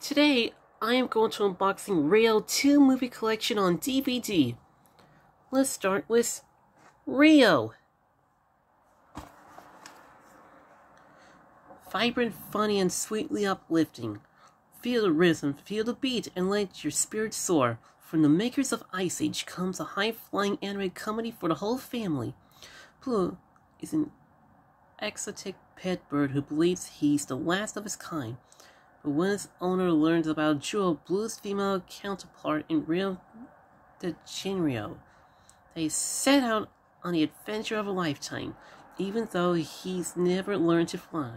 Today, I am going to unboxing Rio 2 movie collection on DVD. Let's start with Rio. Vibrant, funny, and sweetly uplifting. Feel the rhythm, feel the beat, and let your spirit soar. From the makers of Ice Age comes a high-flying animated comedy for the whole family. Blue is an exotic pet bird who believes he's the last of his kind. But when its owner learns about Jewel, Blue's female counterpart in Rio de Janeiro, they set out on the adventure of a lifetime, even though he's never learned to fly.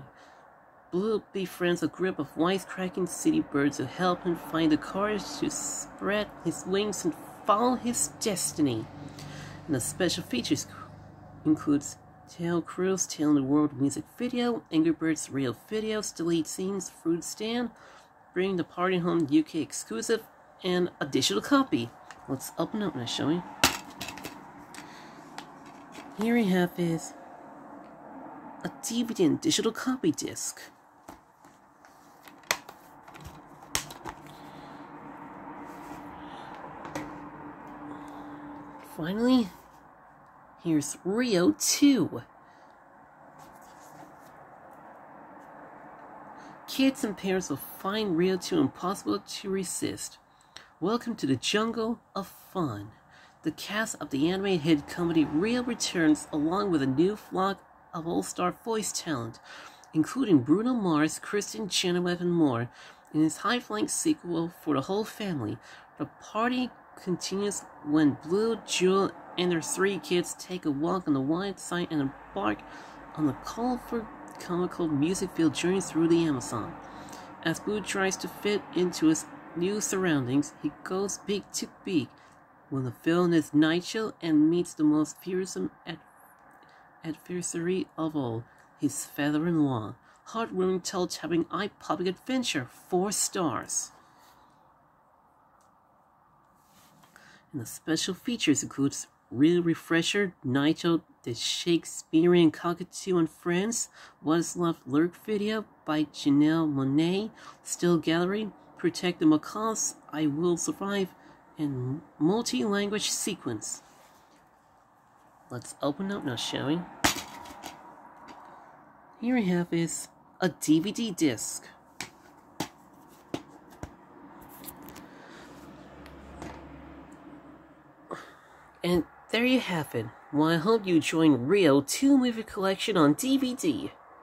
Blue befriends a group of wisecracking city birds who help him find the courage to spread his wings and follow his destiny. And the special features includes Taio Cruz, Tale the World music video, Angry Birds real videos, delete scenes, fruit stand, Bring the Party Home UK exclusive, and a digital copy. Let's open up and show you. Here we have is a DVD and digital copy disc. Finally, here's Rio 2. Kids and parents will find Rio 2 impossible to resist. Welcome to the jungle of fun. The cast of the animated hit comedy Rio returns along with a new flock of all-star voice talent, including Bruno Mars, Kristin Chenoweth, and more, in his high-flying sequel for the whole family. The party continues when Blue, Jewel, and their three kids take a walk on the wild side and embark on a colorful, comical, music-filled journey through the Amazon. As Blue tries to fit into his new surroundings, he goes beak to beak when the villain is Nigel and meets the most fearsome ad adversary of all, his father-in-law. Heartwarming, toe-tapping, eye-popping adventure, four stars. The special features includes Rio Refresher, Nigel, the Shakespearean Cockatoo and Friends, What is Love Lurk video by Janelle Monáe, Still Gallery, Protect the Macaws, I Will Survive, and multi-language sequence. Let's open up now, shall we? Here we have is a DVD disc. And there you have it. Well, I hope you join Rio 2 movie collection on DVD.